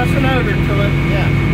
passing over to it. Yeah.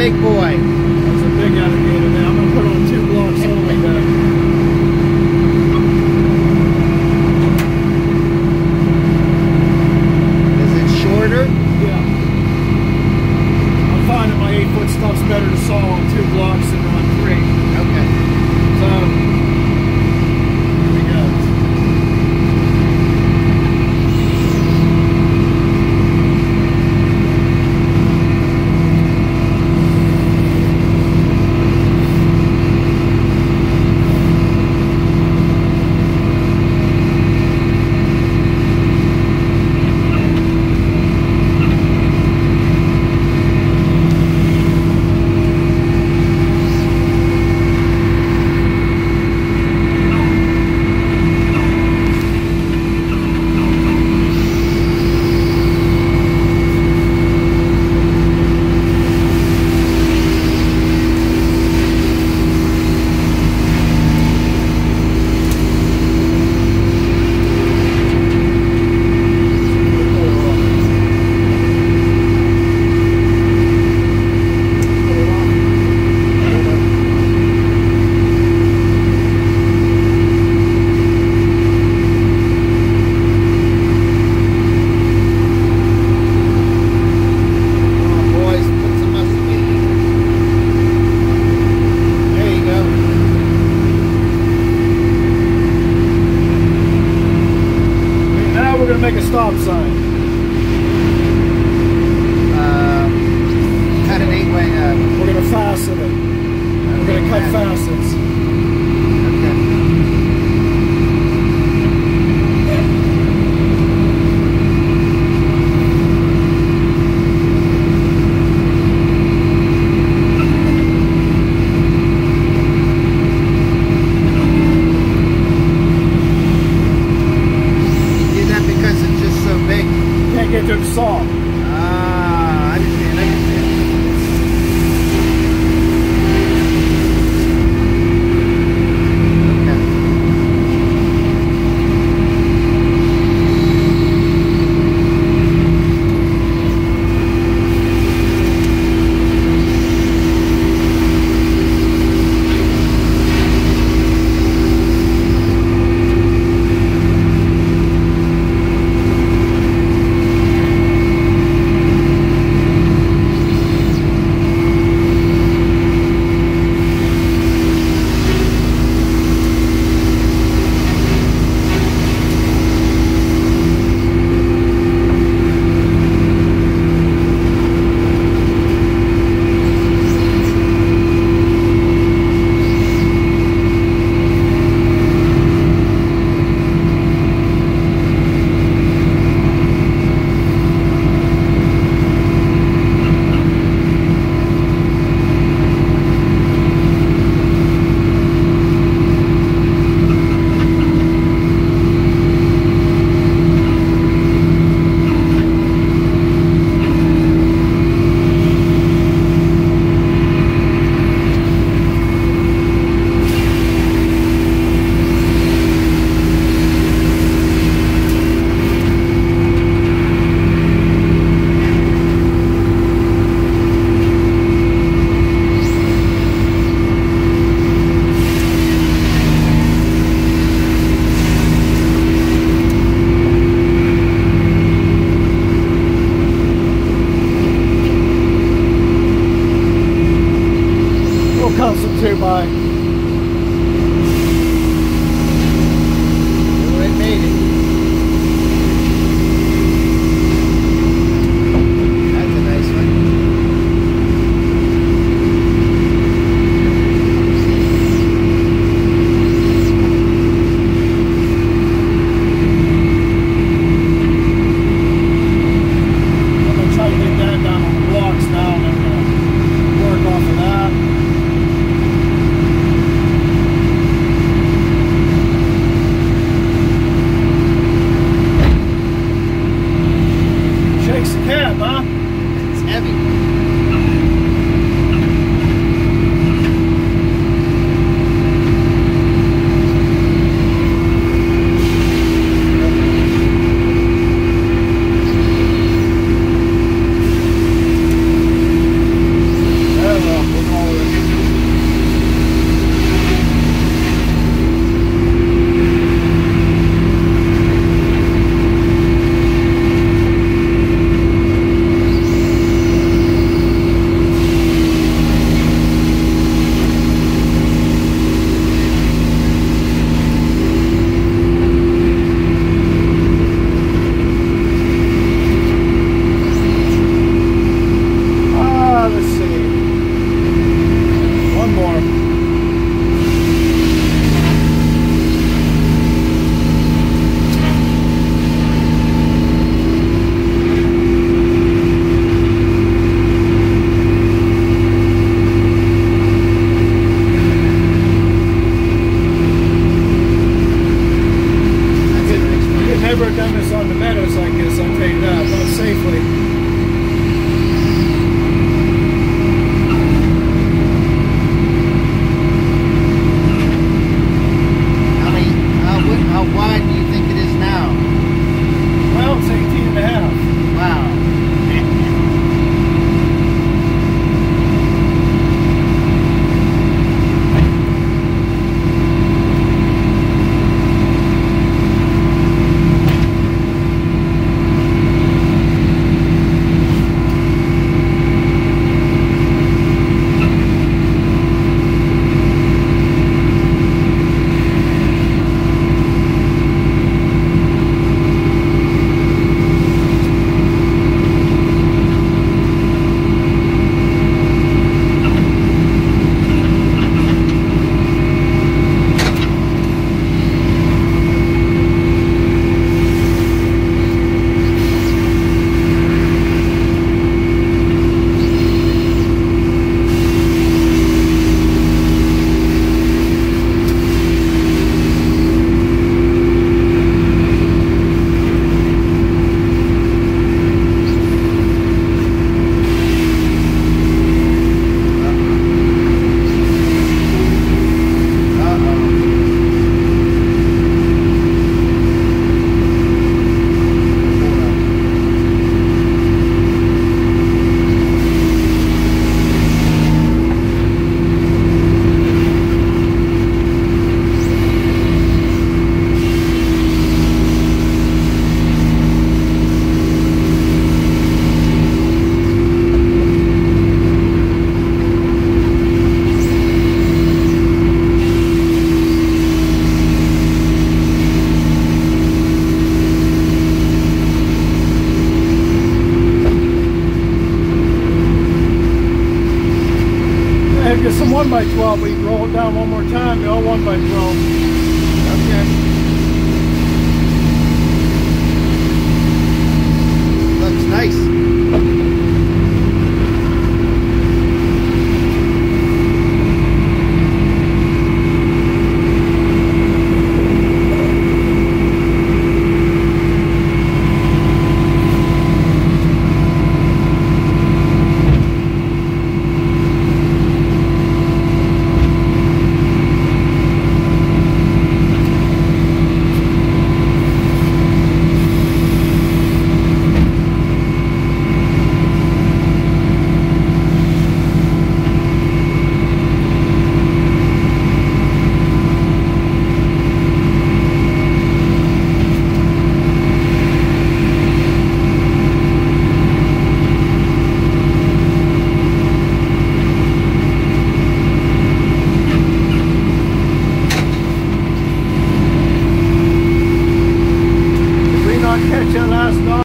Big boy.